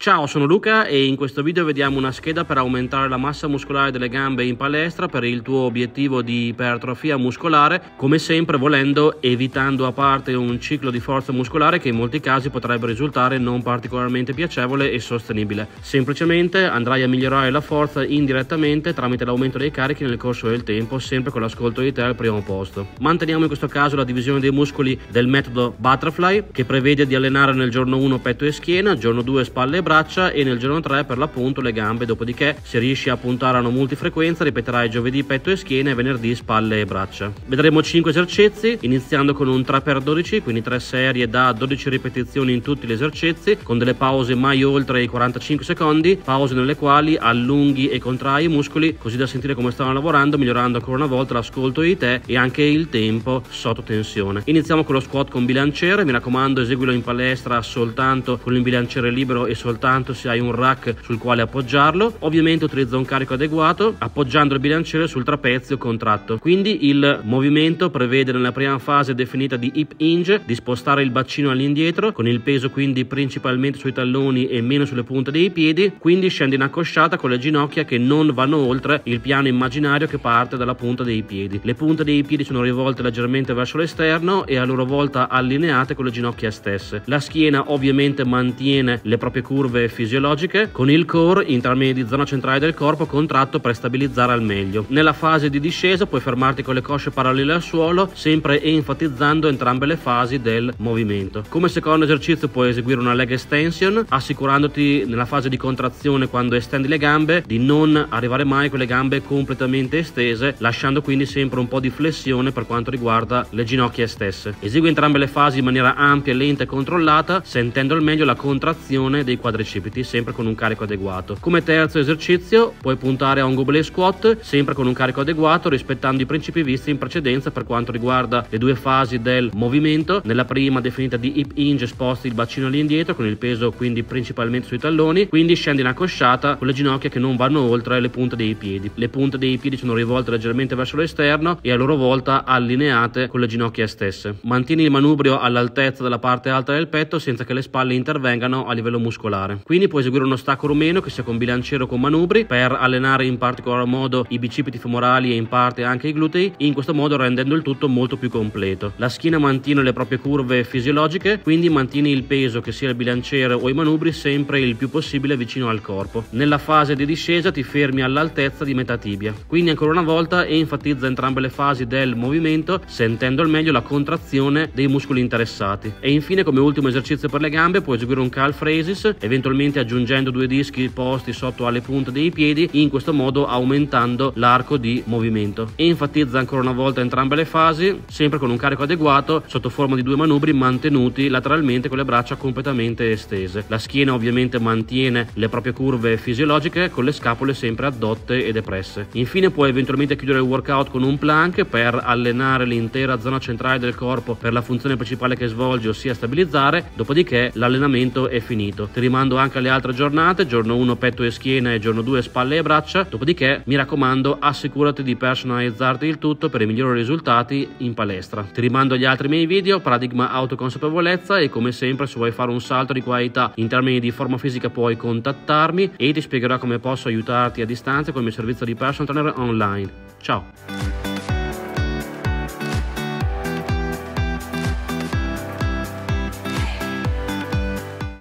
Ciao, sono Luca e in questo video vediamo una scheda per aumentare la massa muscolare delle gambe in palestra per il tuo obiettivo di ipertrofia muscolare, come sempre volendo evitando a parte un ciclo di forza muscolare che in molti casi potrebbe risultare non particolarmente piacevole e sostenibile. Semplicemente andrai a migliorare la forza indirettamente tramite l'aumento dei carichi nel corso del tempo, sempre con l'ascolto di te al primo posto. Manteniamo in questo caso la divisione dei muscoli del metodo Butterfly che prevede di allenare nel giorno 1 petto e schiena, giorno 2 spalle e braccia braccia e nel giorno 3 per l'appunto le gambe, dopodiché se riesci a puntare a una multifrequenza ripeterai giovedì petto e schiena e venerdì spalle e braccia. Vedremo 5 esercizi iniziando con un 3x12, quindi 3 serie da 12 ripetizioni in tutti gli esercizi con delle pause mai oltre i 45 secondi, pause nelle quali allunghi e contrai i muscoli così da sentire come stanno lavorando migliorando ancora una volta l'ascolto di te e anche il tempo sotto tensione. Iniziamo con lo squat con bilanciere, mi raccomando eseguilo in palestra soltanto con il bilanciere libero e soltanto soltanto se hai un rack sul quale appoggiarlo. Ovviamente utilizza un carico adeguato appoggiando il bilanciere sul trapezio contratto. Quindi il movimento prevede nella prima fase definita di hip hinge di spostare il bacino all'indietro con il peso quindi principalmente sui talloni e meno sulle punte dei piedi. Quindi scendi in accosciata con le ginocchia che non vanno oltre il piano immaginario che parte dalla punta dei piedi. Le punte dei piedi sono rivolte leggermente verso l'esterno e a loro volta allineate con le ginocchia stesse. La schiena ovviamente mantiene le proprie curve curve fisiologiche con il core in termini di zona centrale del corpo contratto per stabilizzare al meglio. Nella fase di discesa puoi fermarti con le cosce parallele al suolo, sempre enfatizzando entrambe le fasi del movimento. Come secondo esercizio puoi eseguire una leg extension, assicurandoti nella fase di contrazione quando estendi le gambe di non arrivare mai con le gambe completamente estese, lasciando quindi sempre un po' di flessione per quanto riguarda le ginocchia stesse. Esegui entrambe le fasi in maniera ampia, lenta e controllata, sentendo al meglio la contrazione dei quadri quadricipiti sempre con un carico adeguato. Come terzo esercizio puoi puntare a un goblet squat sempre con un carico adeguato rispettando i principi visti in precedenza per quanto riguarda le due fasi del movimento. Nella prima definita di hip hinge sposti il bacino all'indietro con il peso quindi principalmente sui talloni, quindi scendi in accosciata con le ginocchia che non vanno oltre le punte dei piedi. Le punte dei piedi sono rivolte leggermente verso l'esterno e a loro volta allineate con le ginocchia stesse. Mantieni il manubrio all'altezza della parte alta del petto senza che le spalle intervengano a livello muscolare fare. Quindi puoi eseguire uno stacco rumeno che sia con bilanciere o con manubri per allenare in particolar modo i bicipiti femorali e in parte anche i glutei, in questo modo rendendo il tutto molto più completo. La schiena mantiene le proprie curve fisiologiche, quindi mantieni il peso che sia il bilanciere o i manubri sempre il più possibile vicino al corpo. Nella fase di discesa ti fermi all'altezza di metà tibia. Quindi ancora una volta enfatizza entrambe le fasi del movimento, sentendo al meglio la contrazione dei muscoli interessati. E infine come ultimo esercizio per le gambe puoi eseguire un calf raises, eventualmente eventualmente aggiungendo due dischi posti sotto alle punte dei piedi, in questo modo aumentando l'arco di movimento. Enfatizza ancora una volta entrambe le fasi, sempre con un carico adeguato, sotto forma di due manubri mantenuti lateralmente con le braccia completamente estese. La schiena ovviamente mantiene le proprie curve fisiologiche con le scapole sempre addotte e depresse. Infine puoi eventualmente chiudere il workout con un plank per allenare l'intera zona centrale del corpo per la funzione principale che svolge, ossia stabilizzare, dopodiché l'allenamento è finito. Ti rimando rimando anche alle altre giornate, giorno 1 petto e schiena e giorno 2 spalle e braccia, dopodiché mi raccomando assicurati di personalizzarti il tutto per i migliori risultati in palestra. Ti rimando agli altri miei video, paradigma autoconsapevolezza e come sempre se vuoi fare un salto di qualità in termini di forma fisica puoi contattarmi e ti spiegherò come posso aiutarti a distanza con il mio servizio di personal trainer online. Ciao!